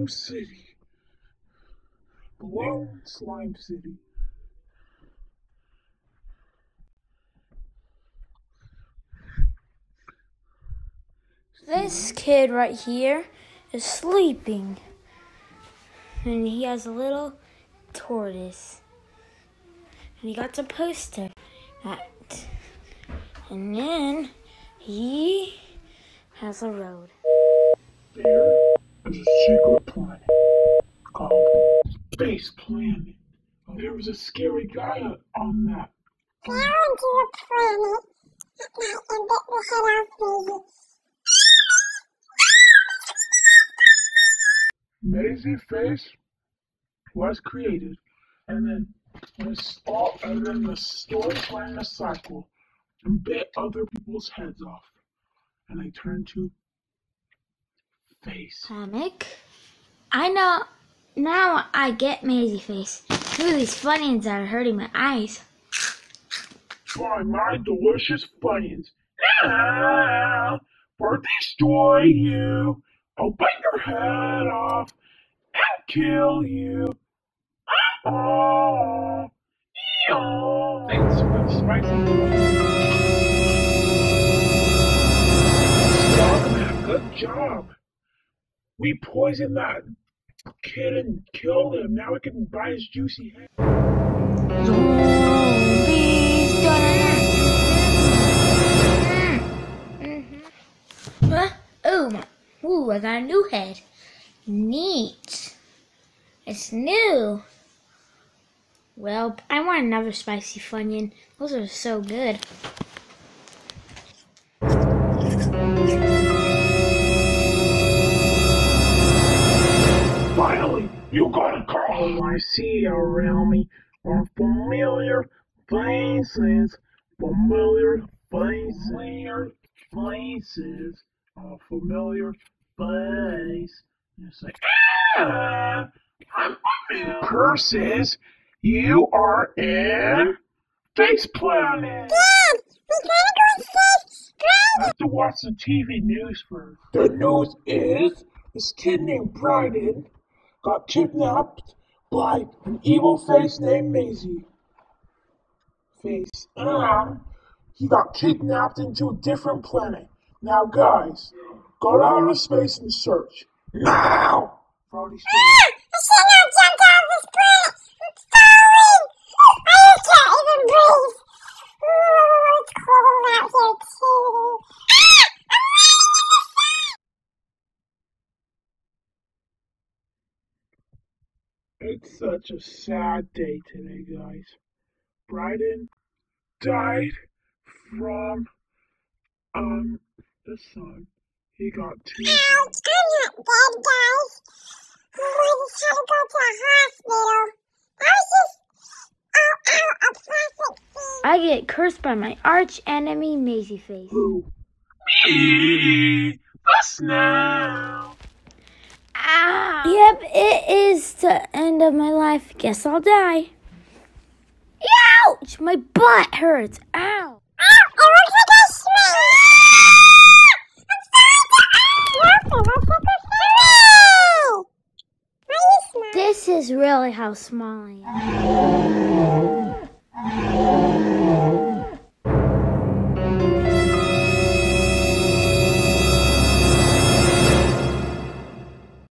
Slime City. Slime City. This kid right here is sleeping. And he has a little tortoise. And he got a poster. At. And then he has a road. There is a secret planet called Space Planet. Oh, there was a scary guy on that. Now into the planet at night and bit the head off Maizee. Maizee Face was created, and then was all, and then the story ran a cycle and bit other people's heads off, and they turned to Face. Comic. I know. Now I get Maizee Face. Who are these funyuns that are hurting my eyes? Try my delicious Funyuns. Ah, for destroy you. I'll bite your head off and kill you. Ah, yeah. Thanks for the spicy. Starman, good job. We poisoned that kid and killed him. Now we can buy his juicy head. Zombies. Huh? Oh, my. Ooh, I got a new head. Neat. It's new. Well, I want another spicy Funyun. Those are so good. Around me are familiar faces, familiar faces, familiar faces, a familiar face. It's like, ah, I'm familiar. Curses, you are in Face Planet. Dad, we gotta go save I have to watch the TV news first. The news is this kid named Bryden got kidnapped by an evil face named Maizee. Face. And um, he got kidnapped into a different planet. Now, guys, go out into space and search. Now! For all these things. I should not jumped out of this planet. I'm falling. I can't even breathe. Ooh, it's cold out here too. Ah! It's such a sad day today, guys. Bryden died from um the sun. He got two. Ouch, I'm not dead, guys. Oh, I just had to go to a hospital. I was just, oh, ow, a plastic thing. I get cursed by my arch enemy, Maizee Face. Who? Me. The snow. Yep, it is the end of my life. Guess I'll die. Ouch! My butt hurts. Ow. This is really how small I am.